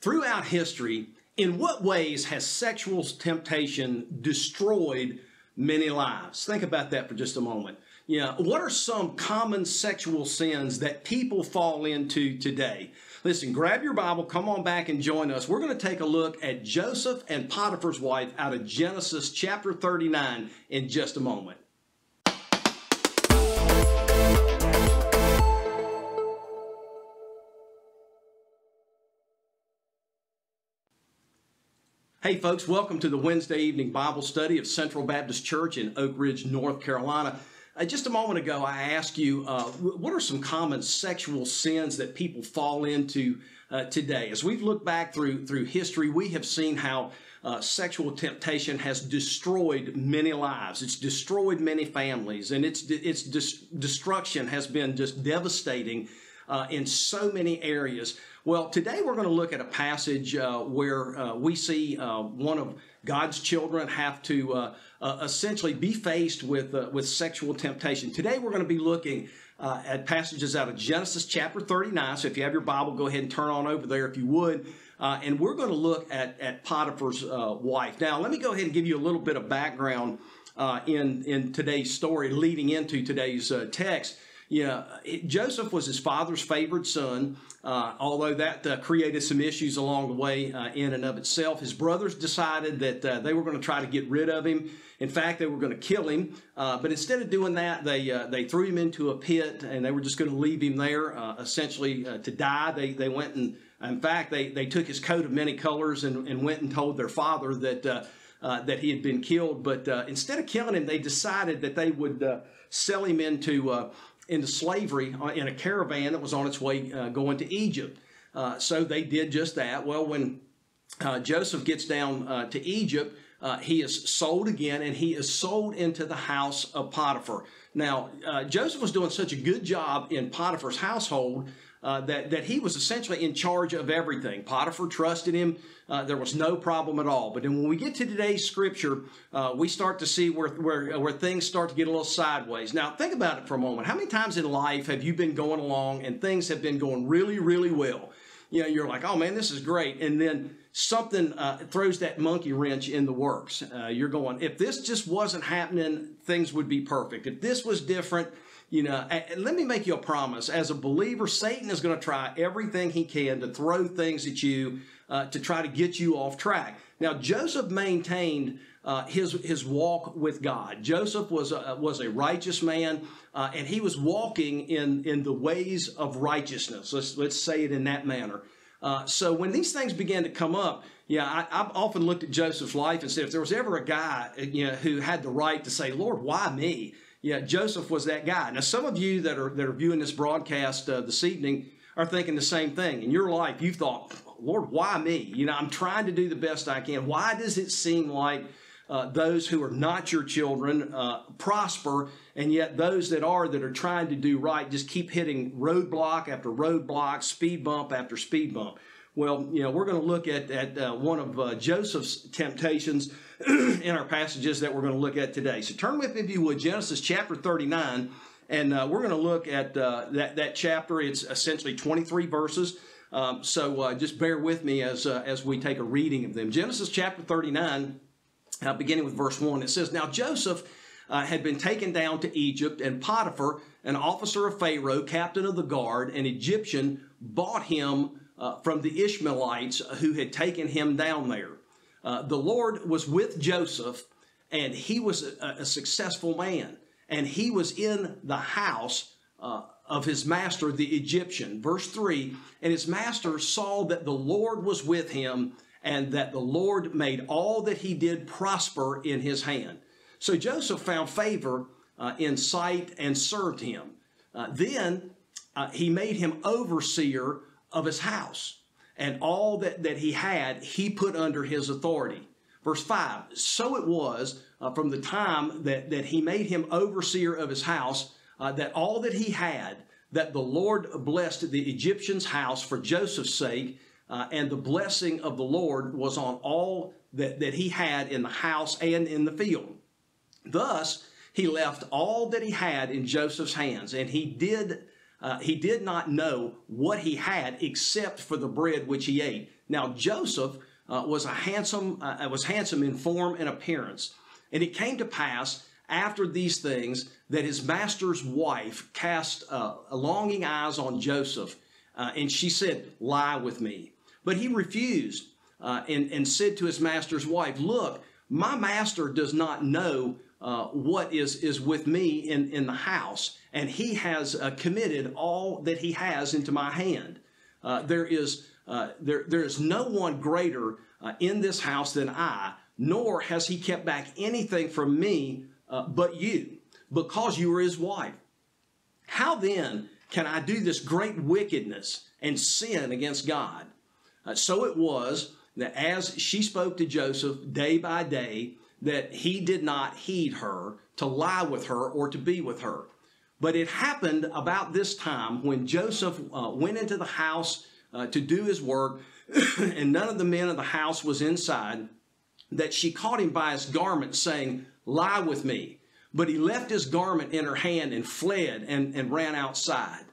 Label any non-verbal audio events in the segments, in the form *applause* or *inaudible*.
throughout history, in what ways has sexual temptation destroyed many lives? Think about that for just a moment. Yeah, what are some common sexual sins that people fall into today? Listen, grab your Bible, come on back and join us. We're going to take a look at Joseph and Potiphar's wife out of Genesis chapter 39 in just a moment. Hey, folks, welcome to the Wednesday evening Bible study of Central Baptist Church in Oak Ridge, North Carolina. Uh, just a moment ago, I asked you, uh, what are some common sexual sins that people fall into uh, today? As we've looked back through, through history, we have seen how uh, sexual temptation has destroyed many lives. It's destroyed many families, and its, its destruction has been just devastating uh, in so many areas. Well, today we're going to look at a passage uh, where uh, we see uh, one of God's children have to uh, uh, essentially be faced with, uh, with sexual temptation. Today we're going to be looking at passages out of Genesis chapter 39. So if you have your Bible, go ahead and turn on over there if you would. and we're going to look at, at Potiphar's wife. Now, let me go ahead and give you a little bit of background in, in today's story leading into today's text. Yeah, it, Joseph was his father's favored son, uh, although that uh, created some issues along the way uh, in and of itself. His brothers decided that uh, they were going to try to get rid of him. In fact, they were going to kill him, uh, but instead of doing that, they uh, they threw him into a pit and they were just going to leave him there, essentially to die. They they went and in fact they they took his coat of many colors and, and went and told their father that. that he had been killed, but instead of killing him, they decided that they would sell him into into slavery uh, in a caravan that was on its way uh, going to Egypt. Uh, so they did just that. Well, when uh, Joseph gets down uh, to Egypt, uh, he is sold again and he is sold into the house of Potiphar. Now, Joseph was doing such a good job in Potiphar's household that, that he was essentially in charge of everything. Potiphar trusted him. Uh, there was no problem at all. But then when we get to today's scripture, uh, we start to see where, where, where things start to get a little sideways. Now, think about it for a moment. How many times in life have you been going along and things have been going really, really well? You know, you're like, oh man, this is great. And then something uh, throws that monkey wrench in the works. Uh, you're going, if this just wasn't happening, things would be perfect. If this was different, you know, let me make you a promise. As a believer, Satan is going to try everything he can to throw things at you uh, to try to get you off track. Now, Joseph maintained uh, his his walk with God. Joseph was a, was a righteous man, uh, and he was walking in in the ways of righteousness. Let's let's say it in that manner. Uh, so when these things began to come up, yeah, I, have often looked at Joseph's life and said, if there was ever a guy you know who had the right to say, "Lord, why me?" Yeah, Joseph was that guy. Now, some of you that are that are viewing this broadcast uh, this evening are thinking the same thing. In your life, you've thought, Lord, why me? You know, I'm trying to do the best I can. Why does it seem like uh, those who are not your children uh, prosper, and yet those that are that are trying to do right just keep hitting roadblock after roadblock, speed bump after speed bump? Well, you know, we're going to look at, at uh, one of uh, Joseph's temptations *clears throat* in our passages that we're going to look at today. So turn with me, if you would, Genesis chapter 39, and uh, we're going to look at uh, that, that chapter. It's essentially 23 verses. Um, so uh, just bear with me as, uh, as we take a reading of them. Genesis chapter 39, beginning with verse 1, it says, Now Joseph had been taken down to Egypt, and Potiphar, an officer of Pharaoh, captain of the guard, an Egyptian, bought him uh, from the Ishmaelites who had taken him down there. Uh, the Lord was with Joseph, and he was a, a, successful man, and he was in the house uh, of his master, the Egyptian. Verse 3 And his master saw that the Lord was with him, and that the Lord made all that he did prosper in his hand. So Joseph found favor uh, in sight and served him. Uh, then uh, he made him overseer of his house. And all that, that he had, he put under his authority. Verse 5 So it was uh, from the time that, that he made him overseer of his house, uh, that all that he had, that the Lord blessed the Egyptian's house for Joseph's sake, uh, and the blessing of the Lord was on all that, that he had in the house and in the field. Thus, he left all that he had in Joseph's hands, and he did uh, he did not know what he had except for the bread which he ate. Now Joseph uh, was a handsome, uh, was handsome in form and appearance, and it came to pass after these things that his master's wife cast uh, longing eyes on Joseph, uh, and she said, "Lie with me." But he refused uh, and, and said to his master's wife, "Look, my master does not know." Uh, what is is with me in in the house, and he has uh, committed all that he has into my hand. Uh, there is there there is no one greater in this house than I, nor has he kept back anything from me uh, but you, because you are his wife. How then can I do this great wickedness and sin against God? so it was that as she spoke to Joseph day by day, that he did not heed her to lie with her or to be with her. But it happened about this time when Joseph uh, went into the house uh, to do his work, *coughs* and none of the men of the house was inside, that she caught him by his garment, saying, Lie with me. But he left his garment in her hand and fled and, and ran outside.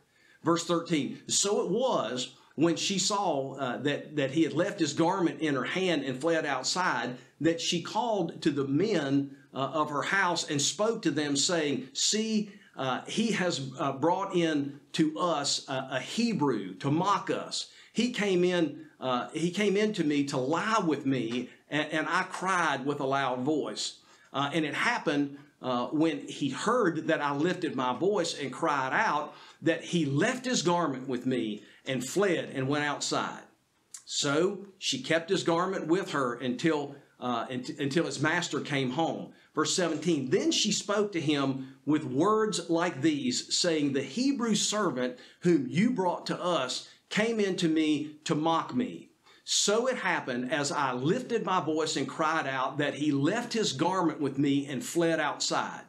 Verse 13 So it was when she saw uh, that, that he had left his garment in her hand and fled outside that she called to the men uh, of her house and spoke to them, saying, See, uh, he has uh, brought in to us a, Hebrew to mock us. He came in. Uh, he came in to me to lie with me, and, and I cried with a loud voice. Uh, and it happened uh, when he heard that I lifted my voice and cried out that he left his garment with me and fled and went outside. So she kept his garment with her until uh, until his master came home. Verse 17, then she spoke to him with words like these, saying, The Hebrew servant whom you brought to us came in to me to mock me. So it happened as I lifted my voice and cried out that he left his garment with me and fled outside.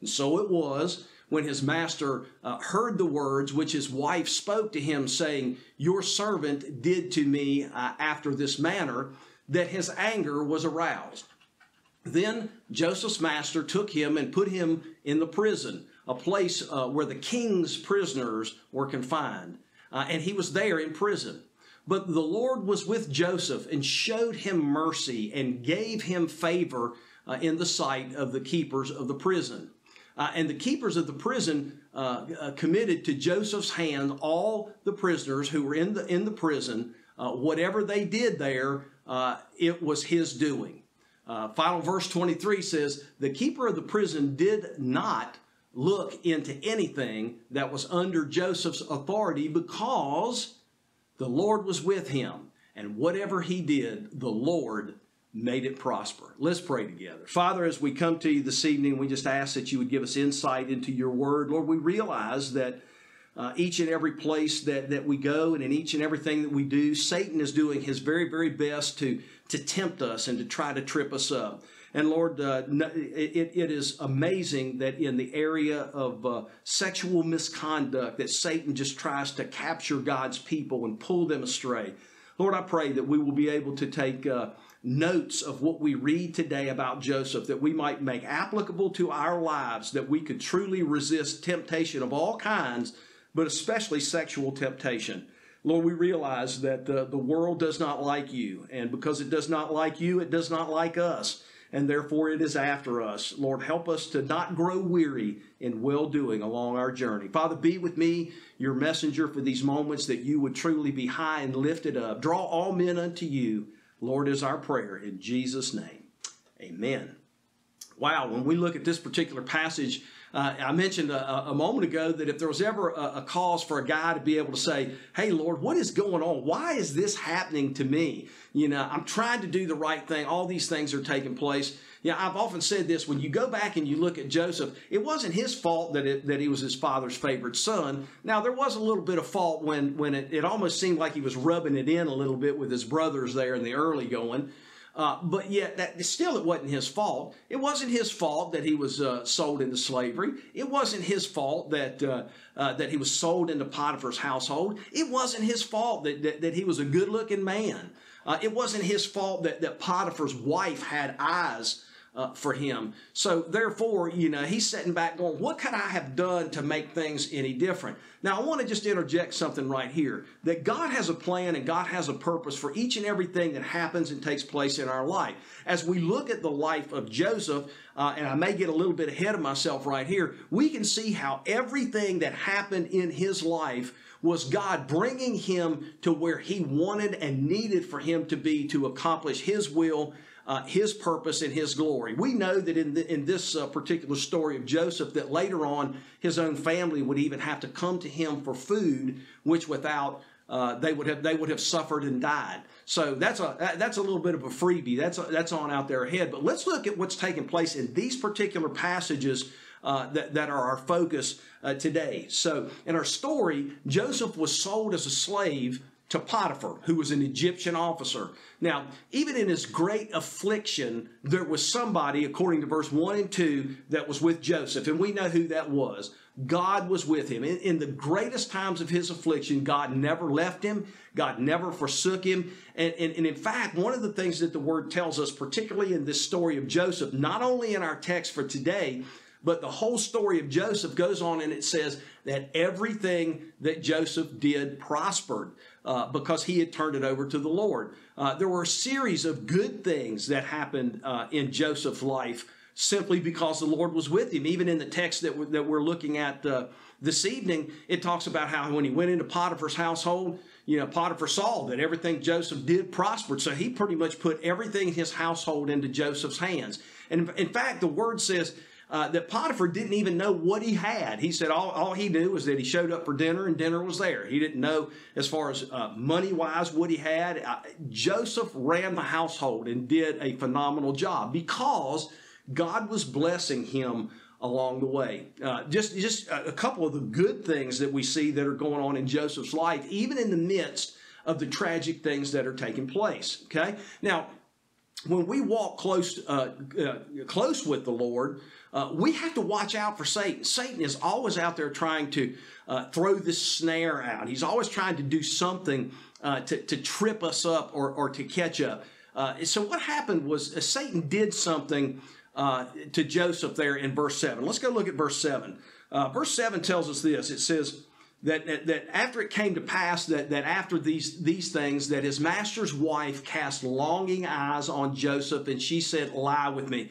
And so it was when his master uh, heard the words which his wife spoke to him, saying, Your servant did to me uh, after this manner that his anger was aroused. Then Joseph's master took him and put him in the prison, a place uh, where the king's prisoners were confined. Uh, and he was there in prison. But the Lord was with Joseph and showed him mercy and gave him favor uh, in the sight of the keepers of the prison. Uh, and the keepers of the prison uh, uh, committed to Joseph's hand all the prisoners who were in the, in the prison. whatever they did there, uh, it was his doing. Uh, final verse 23 says, The keeper of the prison did not look into anything that was under Joseph's authority because the Lord was with him. And whatever he did, the Lord made it prosper. Let's pray together. Father, as we come to you this evening, we just ask that you would give us insight into your word. Lord, we realize that uh, each and every place that, that we go and in each and everything that we do, Satan is doing his very, very best to, to tempt us and to try to trip us up. And Lord, uh, it, it is amazing that in the area of uh, sexual misconduct, that Satan just tries to capture God's people and pull them astray. Lord, I pray that we will be able to take uh, notes of what we read today about Joseph, that we might make applicable to our lives, that we could truly resist temptation of all kinds but especially sexual temptation. Lord, we realize that the, the world does not like you, and because it does not like you, it does not like us, and therefore it is after us. Lord, help us to not grow weary in well doing along our journey. Father, be with me, your messenger for these moments, that you would truly be high and lifted up. Draw all men unto you, Lord, is our prayer. In Jesus' name, amen. Wow, when we look at this particular passage, uh, I mentioned a, a, moment ago that if there was ever a, a, cause for a guy to be able to say, Hey, Lord, what is going on? Why is this happening to me? You know, I'm trying to do the right thing. All these things are taking place. Yeah, I've often said this when you go back and you look at Joseph, it wasn't his fault that it, that he was his father's favorite son. Now, there was a little bit of fault when, when it, it almost seemed like he was rubbing it in a little bit with his brothers there in the early going. Uh, but yet, that still, it wasn't his fault. It wasn't his fault that he was uh, sold into slavery. It wasn't his fault that uh, uh that he was sold into Potiphar's household. It wasn't his fault that that, that he was a good-looking man. Uh, it wasn't his fault that that Potiphar's wife had eyes uh, for him. So therefore, you know, he's sitting back going, what could I have done to make things any different? Now, I want to just interject something right here that God has a plan and God has a purpose for each and everything that happens and takes place in our life. As we look at the life of Joseph, uh, and I may get a little bit ahead of myself right here, we can see how everything that happened in his life was God bringing him to where he wanted and needed for him to be to accomplish his will uh, his purpose and his glory. We know that in, the, in this uh, particular story of Joseph, that later on his own family would even have to come to him for food, which without uh, they would have they would have suffered and died. So that's a that's a little bit of a freebie. That's a, that's on out there ahead. But let's look at what's taking place in these particular passages. Uh, that, that are our focus uh, today. So, in our story, Joseph was sold as a slave to Potiphar, who was an Egyptian officer. Now, even in his great affliction, there was somebody, according to verse 1 and 2, that was with Joseph, and we know who that was. God was with him. In, in the greatest times of his affliction, God never left him, God never forsook him. And, and, and in fact, one of the things that the word tells us, particularly in this story of Joseph, not only in our text for today, but the whole story of Joseph goes on and it says that everything that Joseph did prospered uh, because he had turned it over to the Lord. Uh, there were a series of good things that happened uh, in Joseph's life simply because the Lord was with him. Even in the text that we're, that we're looking at uh, this evening, it talks about how when he went into Potiphar's household, you know, Potiphar saw that everything Joseph did prospered. So he pretty much put everything in his household into Joseph's hands. And in fact, the word says uh, that Potiphar didn't even know what he had. He said all, all he knew was that he showed up for dinner and dinner was there. He didn't know as far as uh, money wise what he had. Uh, Joseph ran the household and did a phenomenal job because God was blessing him along the way. Uh, just just a couple of the good things that we see that are going on in Joseph's life, even in the midst of the tragic things that are taking place. Okay, now when we walk close uh, uh, close with the Lord, uh, we have to watch out for Satan. Satan is always out there trying to uh, throw this snare out. He's always trying to do something uh, to, to trip us up or, or to catch up. Uh, so what happened was Satan did something to Joseph there in verse seven. Let's go look at verse seven. verse seven tells us this. It says that, that, that after it came to pass that, that after these, these things, that his master's wife cast longing eyes on Joseph, and she said, Lie with me.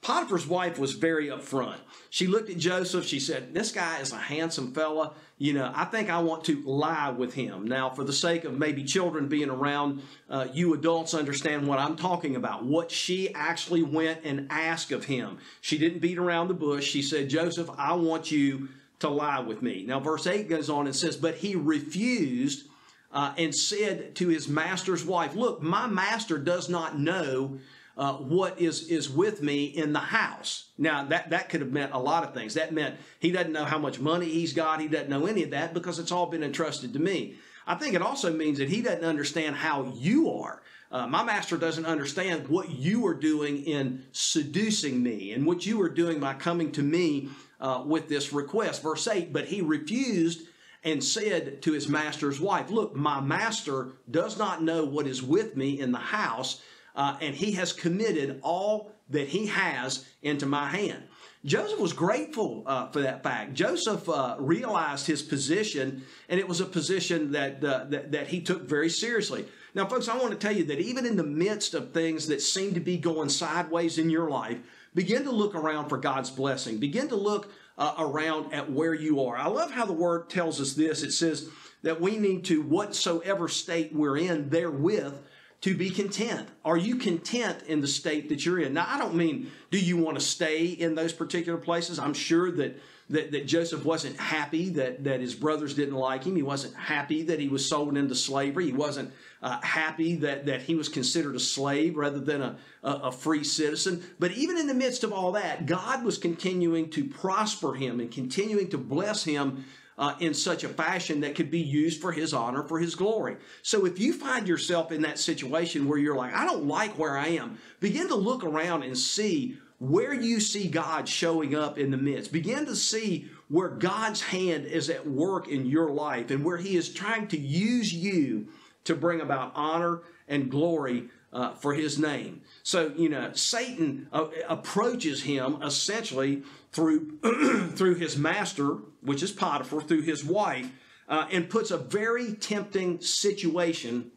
Potiphar's wife was very upfront. She looked at Joseph. She said, This guy is a handsome fella. You know, I think I want to lie with him. Now, for the sake of maybe children being around, uh, you adults understand what I'm talking about. What she actually went and asked of him. She didn't beat around the bush. She said, Joseph, I want you to lie with me. Now, verse 8 goes on and says, But he refused uh, and said to his master's wife, Look, my master does not know uh, what is, is with me in the house. Now, that, that could have meant a lot of things. That meant he doesn't know how much money he's got, he doesn't know any of that because it's all been entrusted to me. I think it also means that he doesn't understand how you are. Uh, my master doesn't understand what you are doing in seducing me and what you are doing by coming to me uh, with this request. Verse 8, but he refused and said to his master's wife, Look, my master does not know what is with me in the house, uh, and he has committed all that he has into my hand. Joseph was grateful uh, for that fact. Joseph uh, realized his position, and it was a position that, uh, that, that he took very seriously. Now, folks, I want to tell you that even in the midst of things that seem to be going sideways in your life, begin to look around for God's blessing. Begin to look uh, around at where you are. I love how the word tells us this. It says that we need to, whatsoever state we're in, therewith, to be content. Are you content in the state that you're in? Now, I don't mean do you want to stay in those particular places. I'm sure that that, that Joseph wasn't happy that, that his brothers didn't like him. He wasn't happy that he was sold into slavery. He wasn't uh, happy that, that he was considered a slave rather than a, a, a free citizen. But even in the midst of all that, God was continuing to prosper him and continuing to bless him uh, in such a fashion that could be used for his honor, for his glory. So if you find yourself in that situation where you're like, I don't like where I am, begin to look around and see where you see God showing up in the midst. Begin to see where God's hand is at work in your life and where he is trying to use you to bring about honor and glory uh, for his name. So, you know, Satan uh, approaches him essentially through, *clears throat* through his master, which is Potiphar, through his wife, uh, and puts a very tempting situation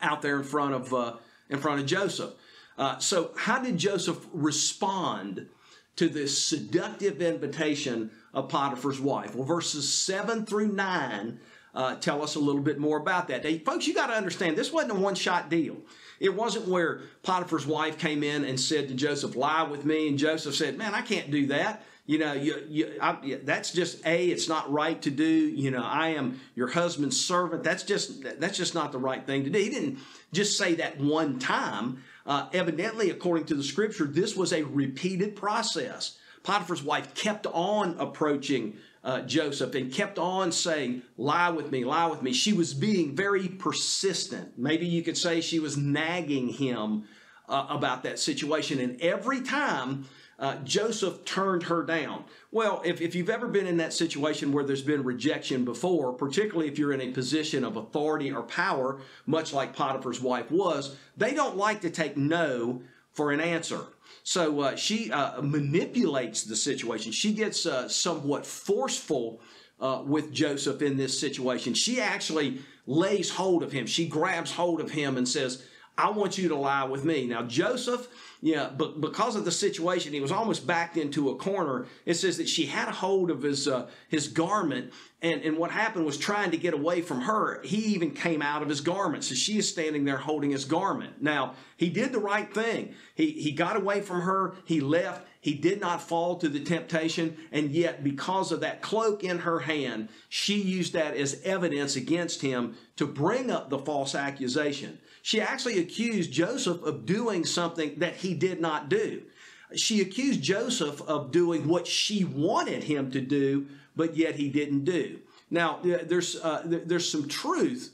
out there in front of, uh, in front of Joseph. Uh, so, how did Joseph respond to this seductive invitation of Potiphar's wife? Well, verses 7 through 9 uh, tell us a little bit more about that. Now, folks, you got to understand, this wasn't a one shot deal. It wasn't where Potiphar's wife came in and said to Joseph, Lie with me. And Joseph said, Man, I can't do that. You know, you, you, I, that's just a. It's not right to do. You know, I am your husband's servant. That's just that's just not the right thing to do. He didn't just say that one time. Uh, evidently, according to the scripture, this was a repeated process. Potiphar's wife kept on approaching uh, Joseph and kept on saying, Lie with me, lie with me. She was being very persistent. Maybe you could say she was nagging him uh, about that situation. And every time uh, Joseph turned her down. Well, if, if you've ever been in that situation where there's been rejection before, particularly if you're in a position of authority or power, much like Potiphar's wife was, they don't like to take no for an answer. So uh, she uh, manipulates the situation. She gets uh, somewhat forceful uh, with Joseph in this situation. She actually lays hold of him. She grabs hold of him and says, I want you to lie with me. Now, Joseph, yeah, but because of the situation, he was almost backed into a corner. It says that she had a hold of his uh, his garment, and, and what happened was trying to get away from her. He even came out of his garment, so she is standing there holding his garment. Now, he did the right thing. He he got away from her. He left. He did not fall to the temptation, and yet because of that cloak in her hand, she used that as evidence against him to bring up the false accusation. She actually accused Joseph of doing something that he did not do. She accused Joseph of doing what she wanted him to do, but yet he didn't do. Now, there's, uh, there's some truth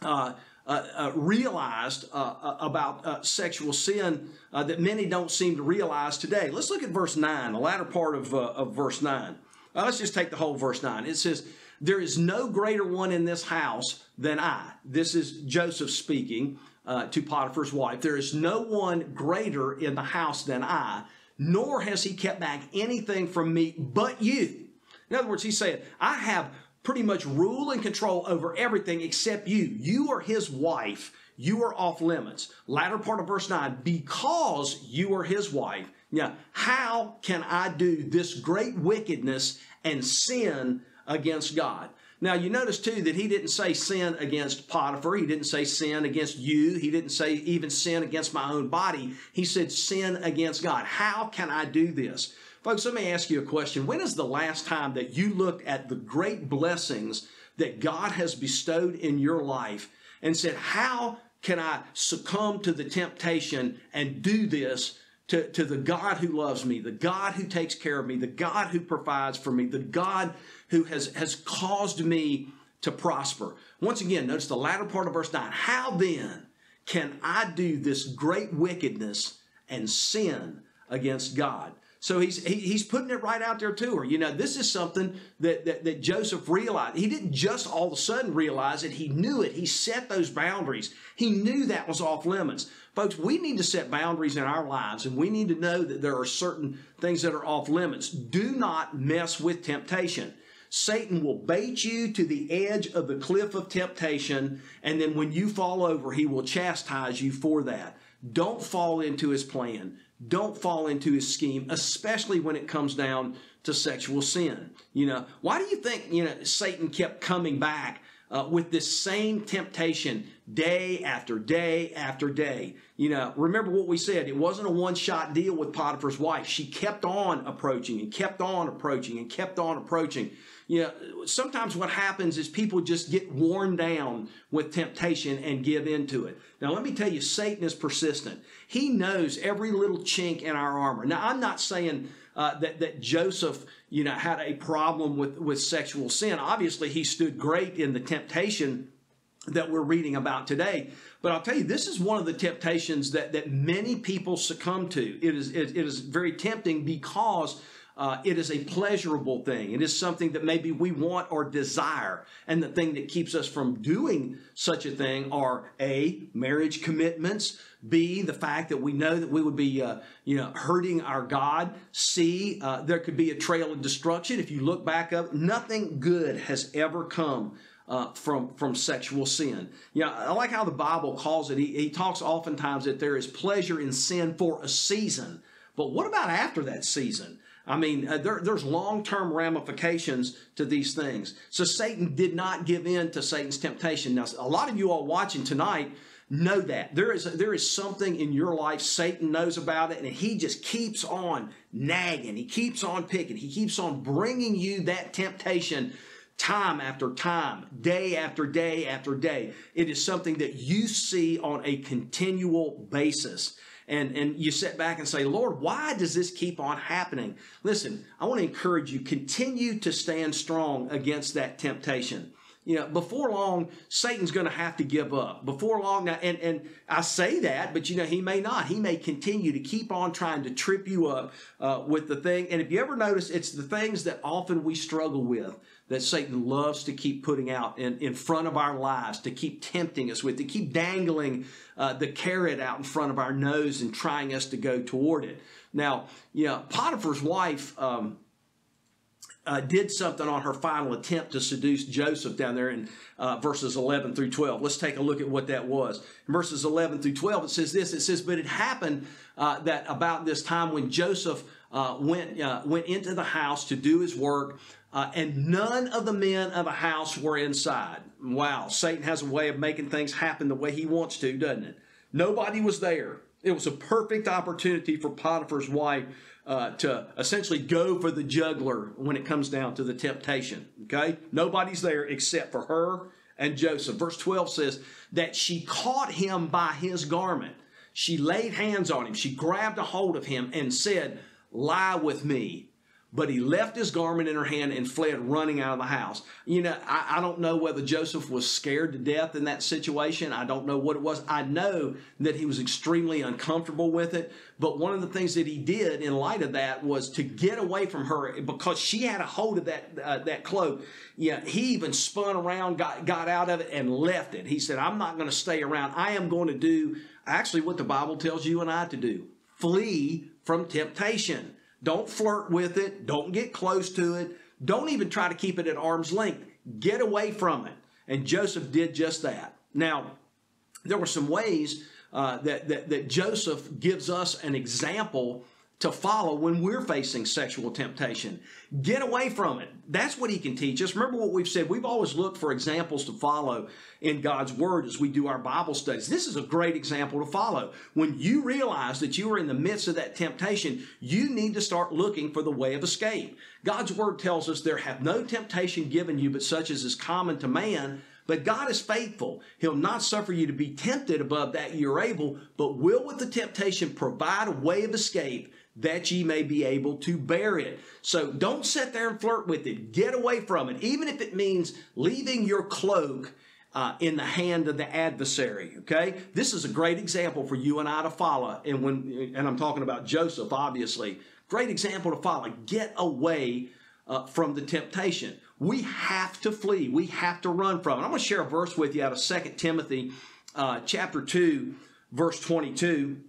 uh, uh, uh realized uh, uh, about sexual sin that many don't seem to realize today. Let's look at verse 9, the latter part of, of verse 9. let's just take the whole verse 9. It says, there is no greater one in this house than I. This is Joseph speaking uh, to Potiphar's wife. There is no one greater in the house than I, nor has he kept back anything from me but you. In other words, he's saying, I have pretty much rule and control over everything except you. You are his wife. You are off limits. Latter part of verse 9, because you are his wife. Now, how can I do this great wickedness and sin against God. Now, you notice too that he didn't say sin against Potiphar. He didn't say sin against you. He didn't say even sin against my own body. He said sin against God. How can I do this? Folks, let me ask you a question. When is the last time that you looked at the great blessings that God has bestowed in your life and said, How can I succumb to the temptation and do this to, to the God who loves me, the God who takes care of me, the God who provides for me, the God who has, has caused me to prosper. Once again, notice the latter part of verse 9. How then can I do this great wickedness and sin against God? So he's he, he's putting it right out there to her. You know, this is something that, that that Joseph realized. He didn't just all of a sudden realize it. He knew it. He set those boundaries. He knew that was off limits. Folks, we need to set boundaries in our lives, and we need to know that there are certain things that are off limits. Do not mess with temptation. Satan will bait you to the edge of the cliff of temptation, and then when you fall over, he will chastise you for that. Don't fall into his plan. Don't fall into his scheme, especially when it comes down to sexual sin. You know, why do you think, you know, Satan kept coming back uh, with this same temptation day after day after day. You know, remember what we said. It wasn't a one shot deal with Potiphar's wife. She kept on approaching and kept on approaching and kept on approaching. You know, sometimes what happens is people just get worn down with temptation and give into it. Now, let me tell you, Satan is persistent. He knows every little chink in our armor. Now, I'm not saying uh, that, that Joseph, you know, had a problem with, with sexual sin. Obviously, he stood great in the temptation that we're reading about today. But I'll tell you, this is one of the temptations that, that many people succumb to. It is, it, it is very tempting because uh, it is a pleasurable thing. It is something that maybe we want or desire. And the thing that keeps us from doing such a thing are A, marriage commitments, B, the fact that we know that we would be, uh, you know, hurting our God. C, uh, there could be a trail of destruction. If you look back up, nothing good has ever come uh, from from sexual sin. Yeah, I like how the Bible calls it. He, he talks oftentimes that there is pleasure in sin for a season, but what about after that season? I mean, uh, there, there's long term ramifications to these things. So Satan did not give in to Satan's temptation. Now, a lot of you all watching tonight know that. There is there is something in your life Satan knows about it and he just keeps on nagging. He keeps on picking. He keeps on bringing you that temptation time after time day after day after day. It is something that you see on a continual basis and and you sit back and say lord why does this keep on happening listen i want to encourage you continue to stand strong against that temptation you know, before long, Satan's going to have to give up. Before long, now, and, and I say that, but you know, he may not. He may continue to keep on trying to trip you up uh, with the thing. And if you ever notice, it's the things that often we struggle with that Satan loves to keep putting out in, in front of our lives, to keep tempting us with, to keep dangling uh, the carrot out in front of our nose and trying us to go toward it. Now, you know, Potiphar's wife, um, uh, did something on her final attempt to seduce Joseph down there in uh, verses 11 through 12. Let's take a look at what that was. In verses 11 through 12, it says this it says, But it happened uh, that about this time when Joseph uh, went, uh, went into the house to do his work, uh, and none of the men of the house were inside. Wow, Satan has a way of making things happen the way he wants to, doesn't it? Nobody was there. It was a perfect opportunity for Potiphar's wife uh, to essentially go for the juggler when it comes down to the temptation. Okay? Nobody's there except for her and Joseph. Verse 12 says that she caught him by his garment. She laid hands on him. She grabbed a hold of him and said, Lie with me. But he left his garment in her hand and fled running out of the house. You know, I, I, don't know whether Joseph was scared to death in that situation. I don't know what it was. I know that he was extremely uncomfortable with it. But one of the things that he did in light of that was to get away from her because she had a hold of that uh, that cloak. Yeah, he even spun around, got got out of it, and left it. He said, "I'm not going to stay around. I am going to do actually what the Bible tells you and I to do: flee from temptation." Don't flirt with it. Don't get close to it. Don't even try to keep it at arm's length. Get away from it. And Joseph did just that. Now, there were some ways uh, that, that, that Joseph gives us an example to follow when we're facing sexual temptation. Get away from it. That's what he can teach us. Remember what we've said. We've always looked for examples to follow in God's Word as we do our Bible studies. This is a great example to follow. When you realize that you are in the midst of that temptation, you need to start looking for the way of escape. God's Word tells us there hath no temptation given you but such as is common to man. But God is faithful. He'll not suffer you to be tempted above that you're able, but will with the temptation provide a way of escape that ye may be able to bear it. So don't sit there and flirt with it. Get away from it, even if it means leaving your cloak uh, in the hand of the adversary. Okay, this is a great example for you and I to follow. And when, and I'm talking about Joseph, obviously, great example to follow. Get away uh, from the temptation. We have to flee. We have to run from it. I'm going to share a verse with you out of 2 Timothy uh, chapter 2, verse 22.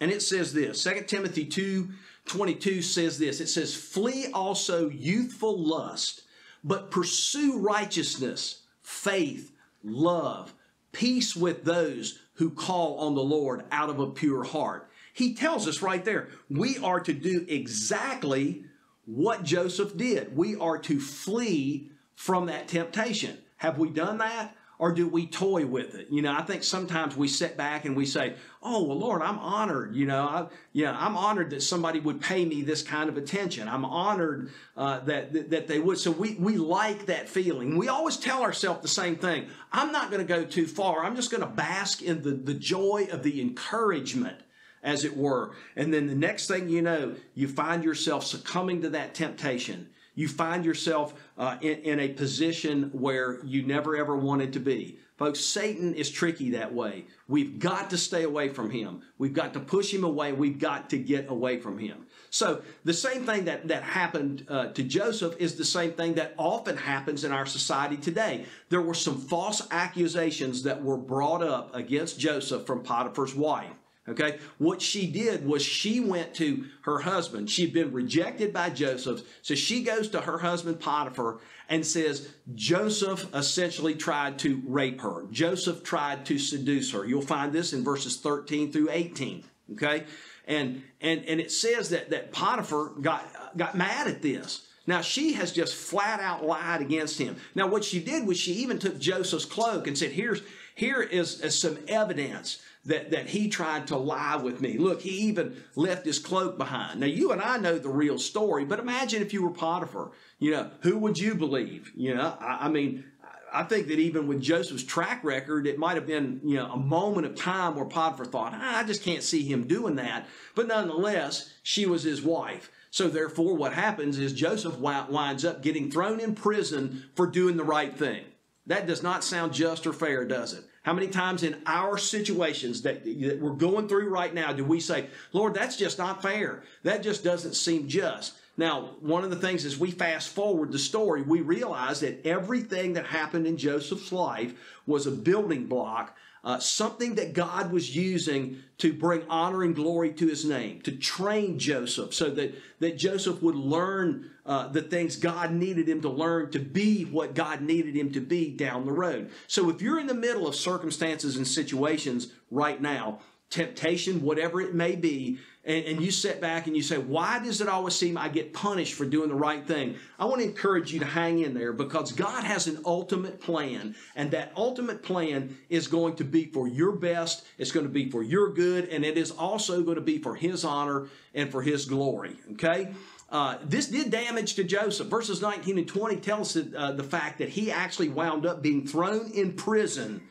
And it says this 2 Timothy 2 22 says this it says, Flee also youthful lust, but pursue righteousness, faith, love, peace with those who call on the Lord out of a pure heart. He tells us right there, we are to do exactly what Joseph did. We are to flee from that temptation. Have we done that? Or do we toy with it? You know, I think sometimes we sit back and we say, "Oh, well, Lord, I'm honored. You know, I, yeah, I'm honored that somebody would pay me this kind of attention. I'm honored uh, that, that that they would." So we we like that feeling. We always tell ourselves the same thing. I'm not going to go too far. I'm just going to bask in the the joy of the encouragement as it were. And then the next thing you know, you find yourself succumbing to that temptation you find yourself uh, in, in a position where you never ever wanted to be. Folks, Satan is tricky that way. We've got to stay away from him. We've got to push him away. We've got to get away from him. So the same thing that, that happened uh, to Joseph is the same thing that often happens in our society today. There were some false accusations that were brought up against Joseph from Potiphar's wife. Okay. What she did was she went to her husband. She'd been rejected by Joseph. So she goes to her husband Potiphar and says, Joseph essentially tried to rape her. Joseph tried to seduce her. You'll find this in verses 13 through 18. Okay. And, and, and it says that, that Potiphar got, got mad at this. Now, she has just flat out lied against him. Now, what she did was she even took Joseph's cloak and said, Here's, here is, is some evidence that, that he tried to lie with me. Look, he even left his cloak behind. Now, you and I know the real story, but imagine if you were Potiphar. You know, who would you believe? You know, I, I mean, I think that even with Joseph's track record, it might have been, you know, a moment of time where Potiphar thought, ah, I just can't see him doing that. But nonetheless, she was his wife. So therefore, what happens is Joseph winds up getting thrown in prison for doing the right thing. That does not sound just or fair, does it? How many times in our situations that, that, we're going through right now do we say, Lord, that's just not fair? That just doesn't seem just. Now, one of the things as we fast forward the story, we realize that everything that happened in Joseph's life was a building block uh, something that God was using to bring honor and glory to his name, to train Joseph so that, that Joseph would learn uh, the things God needed him to learn to be what God needed him to be down the road. So if you're in the middle of circumstances and situations right now, temptation, whatever it may be, and, and, you sit back and you say, Why does it always seem I get punished for doing the right thing? I want to encourage you to hang in there because God has an ultimate plan, and that ultimate plan is going to be for your best, it's going to be for your good, and it is also going to be for His honor and for His glory. Okay? Uh, this did damage to Joseph. Verses 19 and 20 tell us that, uh, the fact that he actually wound up being thrown in prison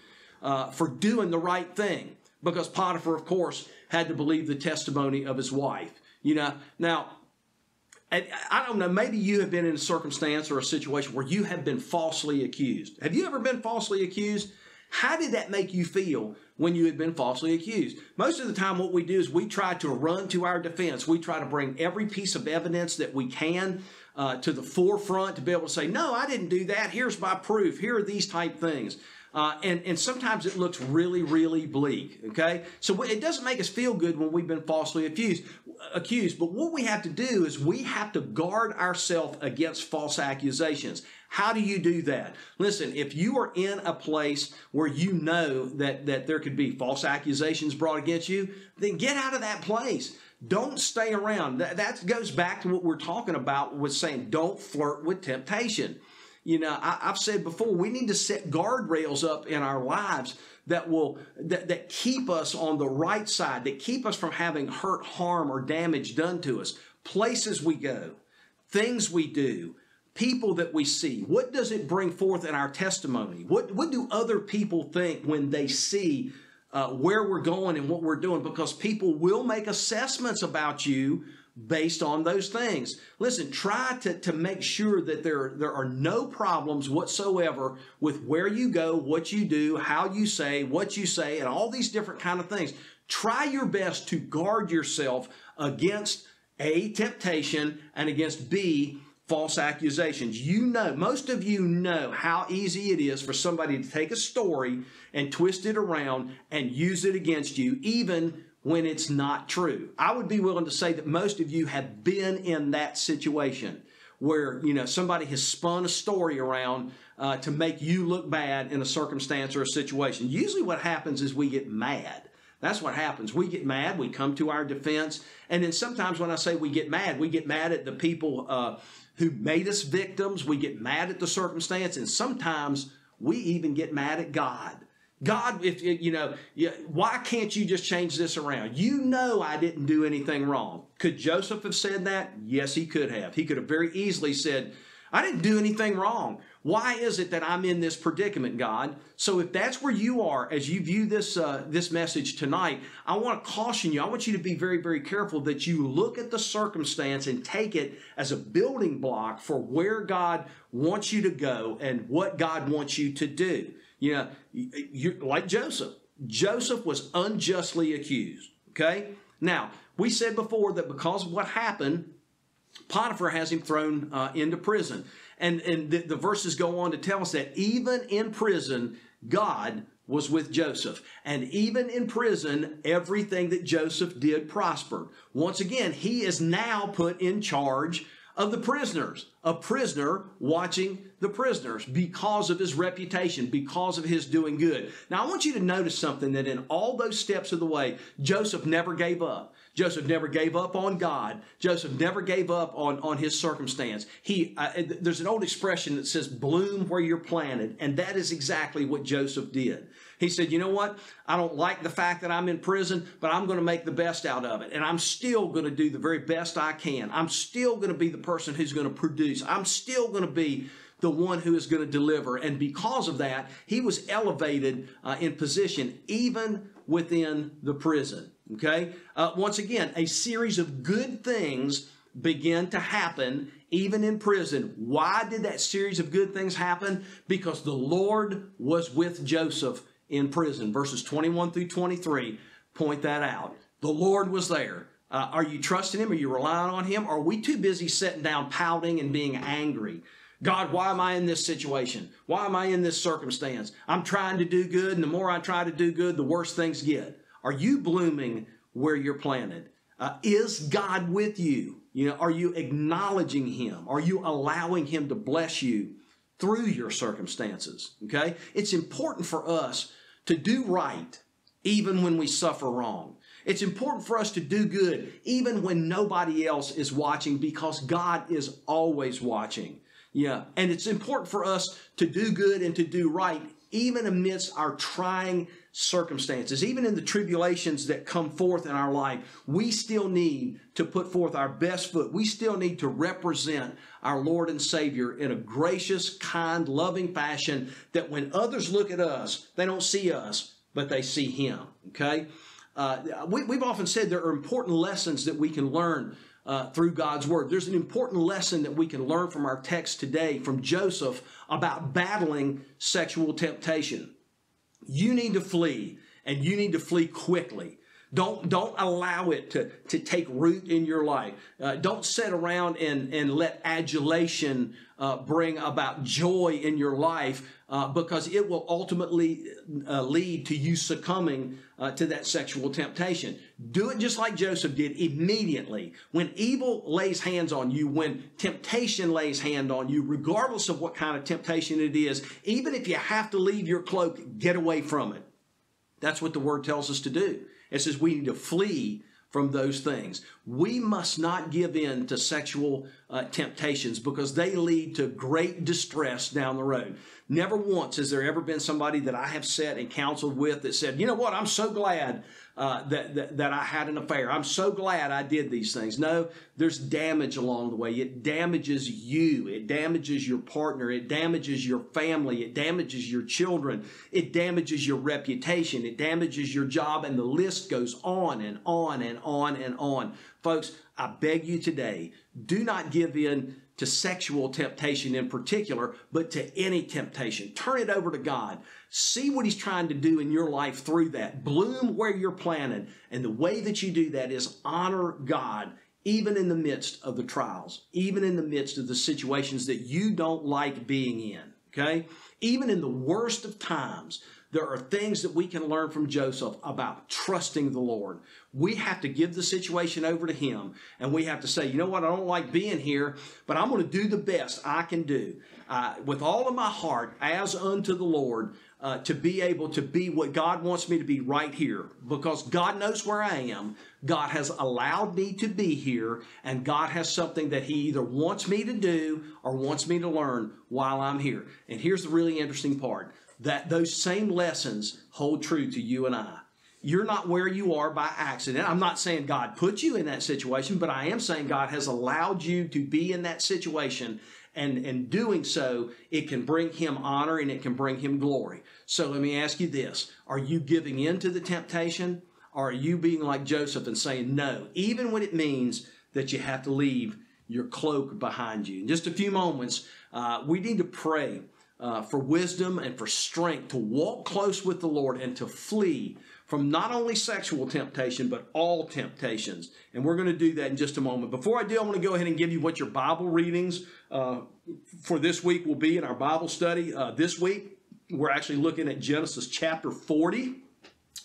uh, for doing the right thing because Potiphar, of course, had to believe the testimony of his wife. You know, now, I don't know, maybe you have been in a circumstance or a situation where you have been falsely accused. Have you ever been falsely accused? How did that make you feel when you had been falsely accused? Most of the time, what we do is we try to run to our defense. We try to bring every piece of evidence that we can uh, to the forefront to be able to say, no, I didn't do that. Here's my proof. Here are these type things. Uh, and, and sometimes it looks really, really bleak. Okay, so it doesn't make us feel good when we've been falsely accused. Accused, but what we have to do is we have to guard ourselves against false accusations. How do you do that? Listen, if you are in a place where you know that that there could be false accusations brought against you, then get out of that place. Don't stay around. That, that goes back to what we're talking about with saying don't flirt with temptation. You know, I, have said before, we need to set guardrails up in our lives that will that, that keep us on the right side, that keep us from having hurt, harm, or damage done to us. Places we go, things we do, people that we see. What does it bring forth in our testimony? What what do other people think when they see uh, where we're going and what we're doing? Because people will make assessments about you based on those things. Listen, try to, to make sure that there, there are no problems whatsoever with where you go, what you do, how you say, what you say, and all these different kind of things. Try your best to guard yourself against A, temptation, and against B, false accusations. You know, most of you know how easy it is for somebody to take a story and twist it around and use it against you, even when it's not true. I would be willing to say that most of you have been in that situation where you know somebody has spun a story around uh, to make you look bad in a circumstance or a situation. Usually, what happens is we get mad. That's what happens. We get mad. We come to our defense, and then sometimes when I say we get mad, we get mad at the people uh, who made us victims. We get mad at the circumstance, and sometimes we even get mad at God God, if you know, why can't you just change this around? You know I didn't do anything wrong. Could Joseph have said that? Yes, he could have. He could have very easily said, I didn't do anything wrong. Why is it that I'm in this predicament, God? So if that's where you are as you view this uh, this message tonight, I want to caution you. I want you to be very very careful that you look at the circumstance and take it as a building block for where God wants you to go and what God wants you to do. You know, you're like Joseph. Joseph was unjustly accused. Okay? Now, We said before that because of what happened, Potiphar has him thrown uh, into prison. And, and the, the verses go on to tell us that even in prison, God was with Joseph. And even in prison, everything that Joseph did prospered. Once again, he is now put in charge of the prisoners, a prisoner watching the prisoners because of his reputation, because of his doing good. Now, I want you to notice something that in all those steps of the way, Joseph never gave up. Joseph never gave up on God. Joseph never gave up on, on his circumstance. He, uh, there's an old expression that says, bloom where you're planted. And that is exactly what Joseph did. He said, you know what? I don't like the fact that I'm in prison, but I'm going to make the best out of it. And I'm still going to do the very best I can. I'm still going to be the person who's going to produce. I'm still going to be the one who is going to deliver. And because of that, he was elevated uh, in position even within the prison. Okay? Uh, once again, a series of good things began to happen even in prison. Why did that series of good things happen? Because the Lord was with Joseph in prison. Verses 21 through 23 point that out. The Lord was there. Uh, are you trusting Him? Are you relying on Him? Are we too busy sitting down pouting and being angry? God, why am I in this situation? Why am I in this circumstance? I'm trying to do good, and the more I try to do good, the worse things get. Are you blooming where you're planted? Uh, is God with you? You know, are you acknowledging Him? Are you allowing Him to bless you through your circumstances? Okay, it's important for us to do right even when we suffer wrong. It's important for us to do good even when nobody else is watching because God is always watching. Yeah, and it's important for us to do good and to do right even amidst our trying circumstances, even in the tribulations that come forth in our life, we still need to put forth our best foot. We still need to represent our Lord and Savior in a gracious, kind, loving fashion that when others look at us, they don't see us, but they see Him. Okay? Uh, we, have often said there are important lessons that we can learn uh, through God's Word. There's an important lesson that we can learn from our text today from Joseph about battling sexual temptation. You need to flee, and you need to flee quickly. Don't, don't allow it to, to take root in your life. Uh, don't sit around and, and let adulation uh, bring about joy in your life uh, because it will ultimately uh, lead to you succumbing uh, to that sexual temptation. Do it just like Joseph did immediately. When evil lays hands on you, when temptation lays hand on you, regardless of what kind of temptation it is, even if you have to leave your cloak, get away from it. That's what the word tells us to do. It says we need to flee from those things. We must not give in to sexual uh, temptations because they lead to great distress down the road. Never once has there ever been somebody that I have sat and counseled with that said, you know what, I'm so glad uh, that, that, that I had an affair. I'm so glad I did these things. No, there's damage along the way. It damages you. It damages your partner. It damages your family. It damages your children. It damages your reputation. It damages your job. And the list goes on and on and on and on. Folks, I beg you today, do not give in to sexual temptation in particular, but to any temptation. Turn it over to God. See what He's trying to do in your life through that. Bloom where you're planted. And the way that you do that is honor God even in the midst of the trials, even in the midst of the situations that you don't like being in. Okay? Even in the worst of times, there are things that we can learn from Joseph about trusting the Lord. We have to give the situation over to Him and we have to say, you know what, I don't like being here, but I'm going to do the best I can do uh, with all of my heart as unto the Lord. Uh, to be able to be what God wants me to be right here because God knows where I am. God has allowed me to be here, and God has something that He either wants me to do or wants me to learn while I'm here. And here's the really interesting part that those same lessons hold true to you and I. You're not where you are by accident. I'm not saying God put you in that situation, but I am saying God has allowed you to be in that situation. And in doing so, it can bring him honor and it can bring him glory. So let me ask you this Are you giving in to the temptation? Or are you being like Joseph and saying no, even when it means that you have to leave your cloak behind you? In just a few moments, uh, we need to pray uh, for wisdom and for strength to walk close with the Lord and to flee from not only sexual temptation, but all temptations. And we're going to do that in just a moment. Before I do, I want to go ahead and give you what your Bible readings uh, for this week will be in our Bible study. Uh, this week, we're actually looking at Genesis chapter 40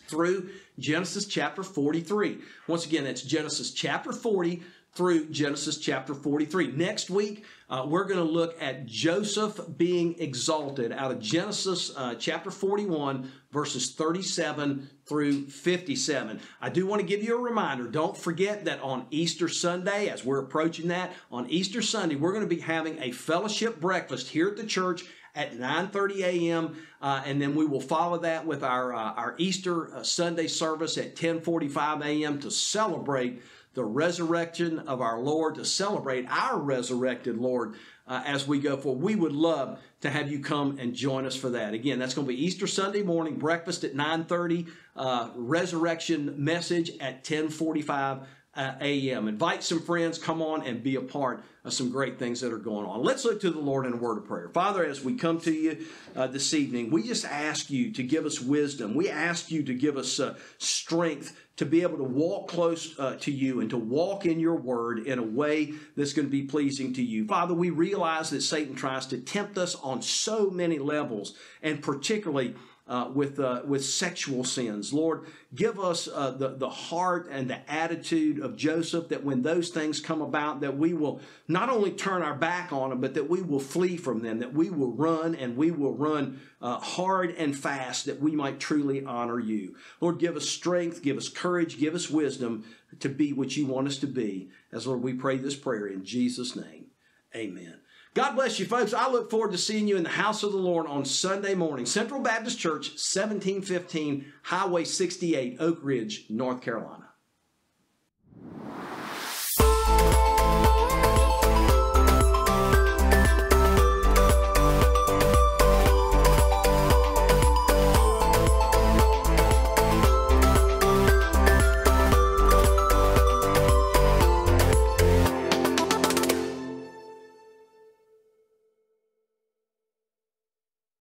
through Genesis chapter 43. Once again, that's Genesis chapter 40 through Genesis chapter 43. Next week, uh, we're going to look at Joseph being exalted out of Genesis uh, chapter 41, verses 37 through 57. I do want to give you a reminder. Don't forget that on Easter Sunday, as we're approaching that, on Easter Sunday, we're going to be having a fellowship breakfast here at the church at 9:30 a.m. Uh, and then we will follow that with our uh, our Easter uh, Sunday service at 10:45 a.m. to celebrate the resurrection of our Lord, to celebrate our resurrected Lord uh, as we go forward. We would love to have you come and join us for that. Again, that's going to be Easter Sunday morning, breakfast at 9.30, uh, resurrection message at 1045 uh, a.m. Invite some friends, come on and be a part of some great things that are going on. Let's look to the Lord in a word of prayer. Father, as we come to you uh, this evening, we just ask you to give us wisdom. We ask you to give us uh, strength to be able to walk close uh, to you and to walk in your word in a way that's going to be pleasing to you. Father, we realize that Satan tries to tempt us on so many levels, and particularly uh, with uh, with sexual sins. Lord, give us uh, the the heart and the attitude of Joseph that when those things come about, that we will not only turn our back on them, but that we will flee from them, that we will run and we will run uh, hard and fast, that we might truly honor you. Lord, give us strength, give us courage, give us wisdom to be what you want us to be. As Lord, we pray this prayer in Jesus' name. Amen. God bless you, folks. I look forward to seeing you in the house of the Lord on Sunday morning. Central Baptist Church, 1715 Highway 68, Oak Ridge, North Carolina.